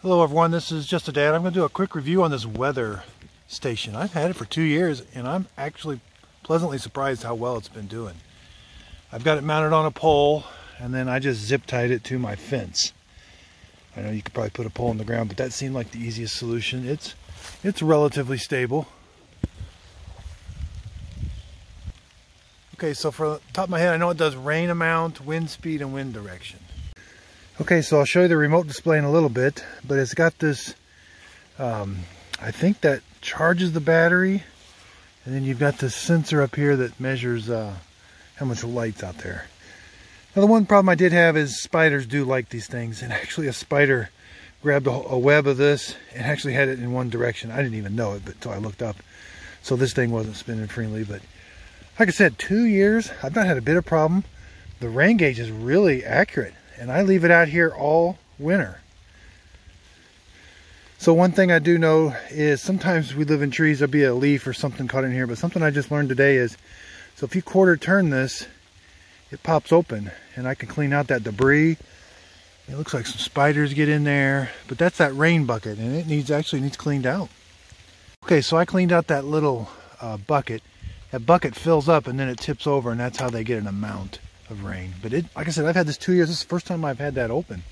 Hello everyone, this is Just a Dad. I'm going to do a quick review on this weather station. I've had it for two years and I'm actually pleasantly surprised how well it's been doing. I've got it mounted on a pole and then I just zip tied it to my fence. I know you could probably put a pole in the ground, but that seemed like the easiest solution. It's it's relatively stable. Okay, so for the top of my head, I know it does rain amount, wind speed, and wind direction. Okay, so I'll show you the remote display in a little bit, but it's got this, um, I think that charges the battery, and then you've got this sensor up here that measures uh, how much light's out there. Now the one problem I did have is spiders do like these things, and actually a spider grabbed a, a web of this and actually had it in one direction. I didn't even know it but until I looked up. So this thing wasn't spinning freely, but like I said, two years, I've not had a bit of problem. The rain gauge is really accurate and I leave it out here all winter. So one thing I do know is sometimes we live in trees, there'll be a leaf or something caught in here, but something I just learned today is, so if you quarter turn this, it pops open and I can clean out that debris. It looks like some spiders get in there, but that's that rain bucket and it needs actually needs cleaned out. Okay, so I cleaned out that little uh, bucket. That bucket fills up and then it tips over and that's how they get an amount of rain. But it, like I said, I've had this two years. This is the first time I've had that open.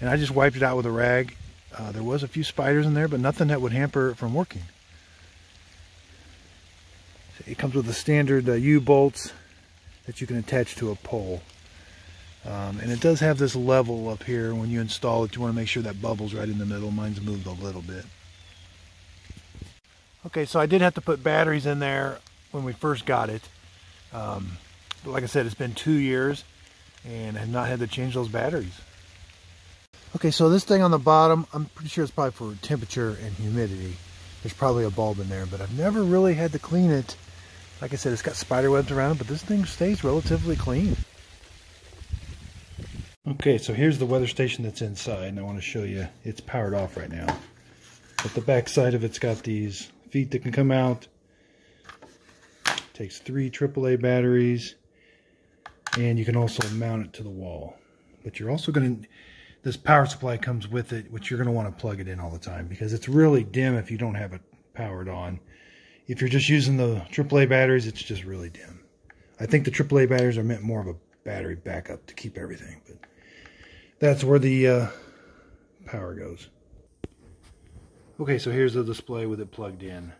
And I just wiped it out with a rag. Uh, there was a few spiders in there, but nothing that would hamper it from working. It comes with the standard uh, U-bolts that you can attach to a pole. Um, and it does have this level up here. When you install it, you want to make sure that bubble's right in the middle. Mine's moved a little bit. Okay, so I did have to put batteries in there when we first got it. Um, like I said, it's been two years and I have not had to change those batteries. Okay, so this thing on the bottom, I'm pretty sure it's probably for temperature and humidity. There's probably a bulb in there, but I've never really had to clean it. Like I said, it's got spider webs around it, but this thing stays relatively clean. Okay, so here's the weather station that's inside, and I want to show you it's powered off right now. But the back side of it's got these feet that can come out. It Takes three AAA batteries and you can also mount it to the wall. But you're also going to, this power supply comes with it, which you're going to want to plug it in all the time because it's really dim if you don't have it powered on. If you're just using the AAA batteries, it's just really dim. I think the AAA batteries are meant more of a battery backup to keep everything, but that's where the uh, power goes. Okay, so here's the display with it plugged in.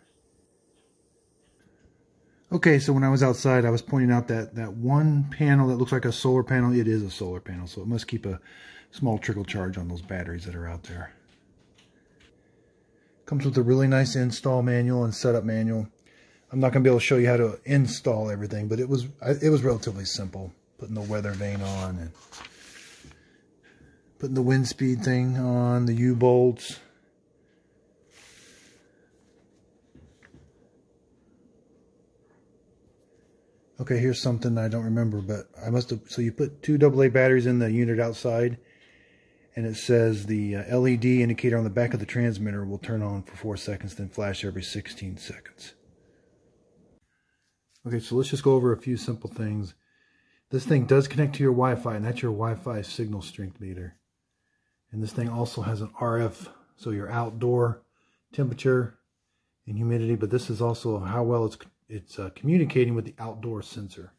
Okay, so when I was outside, I was pointing out that that one panel that looks like a solar panel, it is a solar panel, so it must keep a small trickle charge on those batteries that are out there. Comes with a really nice install manual and setup manual. I'm not going to be able to show you how to install everything, but it was it was relatively simple. Putting the weather vane on and putting the wind speed thing on, the U-bolts, Okay, here's something I don't remember, but I must have, so you put two AA batteries in the unit outside, and it says the uh, LED indicator on the back of the transmitter will turn on for 4 seconds, then flash every 16 seconds. Okay, so let's just go over a few simple things. This thing does connect to your Wi-Fi, and that's your Wi-Fi signal strength meter. And this thing also has an RF, so your outdoor temperature and humidity, but this is also how well it's it's uh, communicating with the outdoor sensor.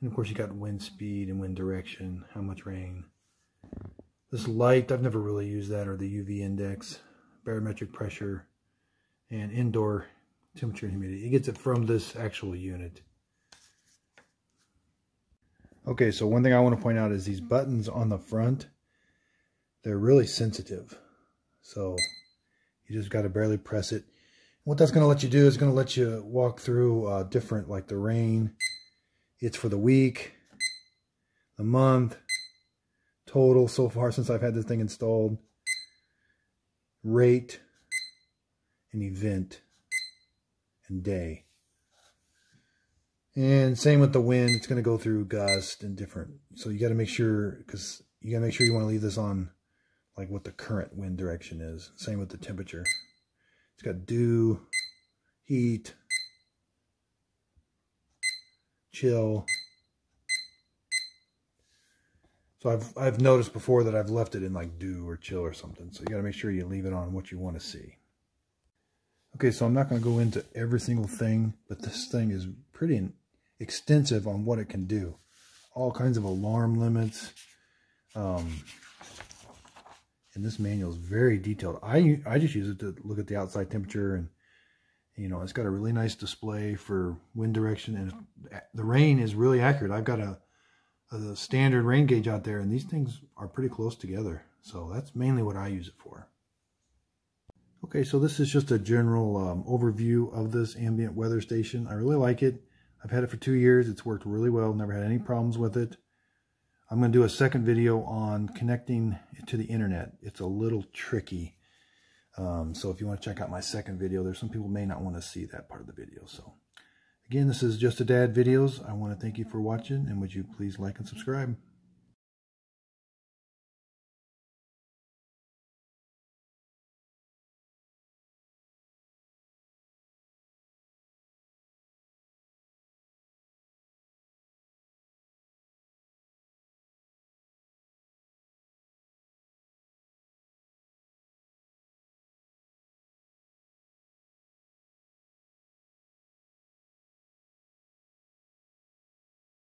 And of course you got wind speed and wind direction, how much rain. This light, I've never really used that, or the UV index, barometric pressure, and indoor temperature and humidity. It gets it from this actual unit. Okay, so one thing I want to point out is these buttons on the front, they're really sensitive. So you just got to barely press it. What that's going to let you do is going to let you walk through uh, different, like the rain. It's for the week, the month, total so far since I've had this thing installed, rate, and event, and day. And same with the wind, it's going to go through gust and different. So you got to make sure, because you got to make sure you want to leave this on like what the current wind direction is. Same with the temperature. It's got dew, heat, chill. So I've, I've noticed before that I've left it in like dew or chill or something. So you got to make sure you leave it on what you want to see. Okay, so I'm not going to go into every single thing, but this thing is pretty extensive on what it can do. All kinds of alarm limits. Um, and this manual is very detailed. I, I just use it to look at the outside temperature and, you know, it's got a really nice display for wind direction and the rain is really accurate. I've got a, a standard rain gauge out there and these things are pretty close together. So that's mainly what I use it for. Okay, so this is just a general um, overview of this ambient weather station. I really like it. I've had it for two years. It's worked really well. Never had any problems with it. I'm going to do a second video on connecting to the internet. It's a little tricky. Um, so if you want to check out my second video, there's some people may not want to see that part of the video. So again, this is Just a Dad Videos. I want to thank you for watching and would you please like and subscribe.